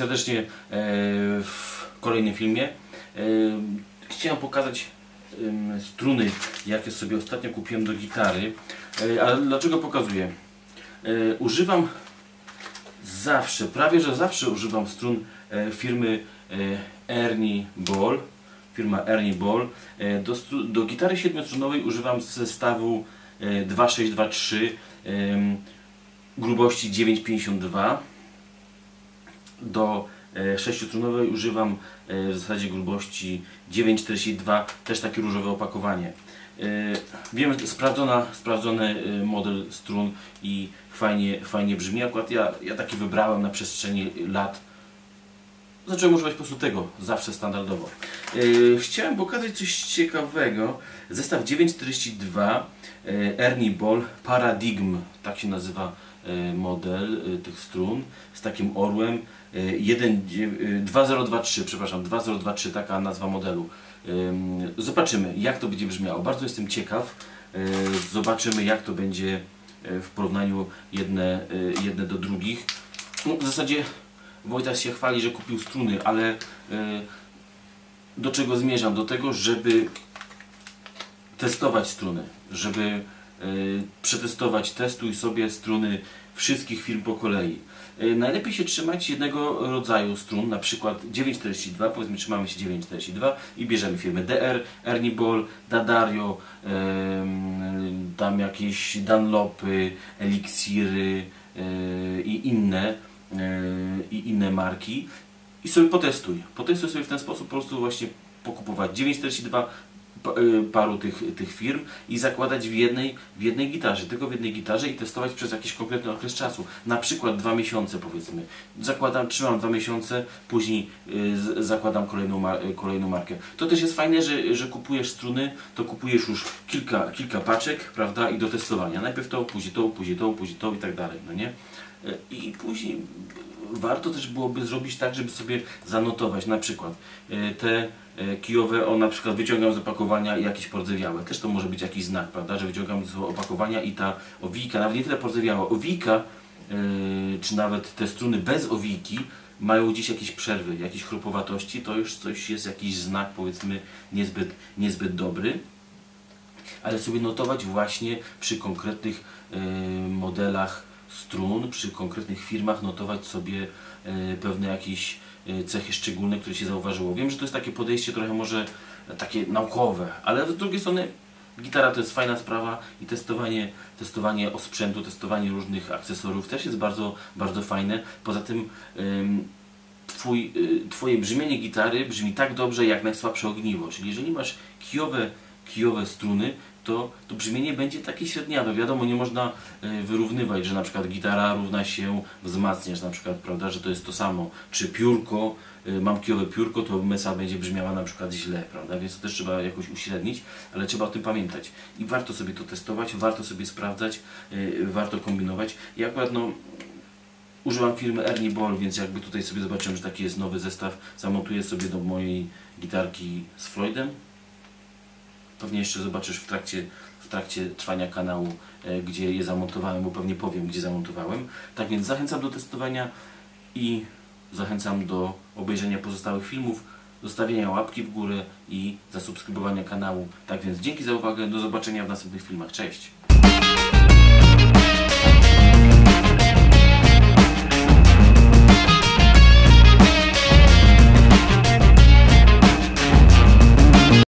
serdecznie e, w kolejnym filmie. E, chciałem pokazać struny, jakie sobie ostatnio kupiłem do gitary. E, Ale dlaczego pokazuję? Używam zawsze, prawie że zawsze używam strun firmy Ernie Ball. Firma Ernie Ball. Do, do gitary siedmiostrunowej używam zestawu e, 2623 em, grubości 9,52 do e, sześciostrunowej używam e, w zasadzie grubości 9,42 też takie różowe opakowanie E, wiem, sprawdzona, sprawdzony e, model strun i fajnie, fajnie brzmi. Akurat ja, ja taki wybrałem na przestrzeni lat. Zacząłem używać po prostu tego, zawsze standardowo. E, chciałem pokazać coś ciekawego. Zestaw 942 e, Ernie Ball Paradigm, tak się nazywa e, model e, tych strun, z takim orłem. E, 1, dziew- e, 2023, przepraszam, 2023, taka nazwa modelu. Ym, Zobaczymy, jak to będzie brzmiało. Bardzo jestem ciekaw. E, Zobaczymy, jak to będzie e, w porównaniu jedne, e, jedne do drugich. No, w zasadzie Wojtas się chwali, że kupił struny, ale e, do czego zmierzam? Do tego, żeby testować struny, żeby e, przetestować, testuj sobie struny wszystkich firm po kolei. E, Najlepiej się trzymać jednego rodzaju strun, na przykład 942, powiedzmy trzymamy się 942 i bierzemy firmy DR, Ernie Ball, Dadario, tam jakieś Dunlopy, Elixiry e, i inne, e, i inne marki i sobie potestuj. Potestuj sobie w ten sposób po prostu właśnie pokupować 942 pa- y, paru tych, tych firm i zakładać w jednej, w jednej gitarze, tylko w jednej gitarze i testować przez jakiś konkretny okres czasu. Na przykład dwa miesiące powiedzmy. Zakładam, trzymam dwa miesiące, później y, zakładam kolejną, y, kolejną markę. To też jest fajne, że, że kupujesz struny, to kupujesz już kilka, kilka paczek, prawda, i do testowania. Najpierw to, później to, później to, później to i tak dalej, no nie? Y, I później warto też byłoby zrobić tak, żeby sobie zanotować. Na przykład e, te e, kijowe, o na przykład wyciągam z opakowania jakieś pordzewiałe. Też to może być jakiś znak, prawda, że wyciągam z opakowania i ta owijka, nawet nie tyle pordzewiała, owijka, e, czy nawet te struny bez owijki mają gdzieś jakieś przerwy, jakieś chrupowatości, to już coś jest jakiś znak powiedzmy niezbyt, niezbyt dobry. Ale sobie notować właśnie przy konkretnych modelach strun, przy konkretnych firmach, notować sobie e, pewne jakieś e, cechy szczególne, które się zauważyło. Wiem, że to jest takie podejście trochę może takie naukowe, ale z drugiej strony gitara to jest fajna sprawa i testowanie, testowanie osprzętu, testowanie różnych akcesorów też jest bardzo, bardzo fajne. Poza tym twój, y, twoje brzmienie gitary brzmi tak dobrze jak najsłabsze ogniwo. Czyli jeżeli masz kijowe, kijowe struny, to, to brzmienie będzie takie średniawe. Wiadomo, nie można y, wyrównywać, że na przykład gitara równa się wzmacniasz, na przykład, prawda, że to jest to samo. Czy piórko, y, mam kijowe piórko, to mesa będzie brzmiała na przykład źle, prawda, więc to też trzeba jakoś uśrednić, ale trzeba o tym pamiętać. I warto sobie to testować, warto sobie sprawdzać, y, warto kombinować. I akurat no, Użyłam firmy Ernie Ball, więc jakby tutaj sobie zobaczyłem, że taki jest nowy zestaw, zamontuję sobie do mojej gitarki z Floydem. Pewnie jeszcze zobaczysz w trakcie, w trakcie trwania kanału, e, gdzie je zamontowałem, bo pewnie powiem, gdzie zamontowałem. Tak więc zachęcam do testowania i zachęcam do obejrzenia pozostałych filmów, zostawienia łapki w górę i zasubskrybowania kanału. Tak więc dzięki za uwagę, do zobaczenia w następnych filmach. Cześć!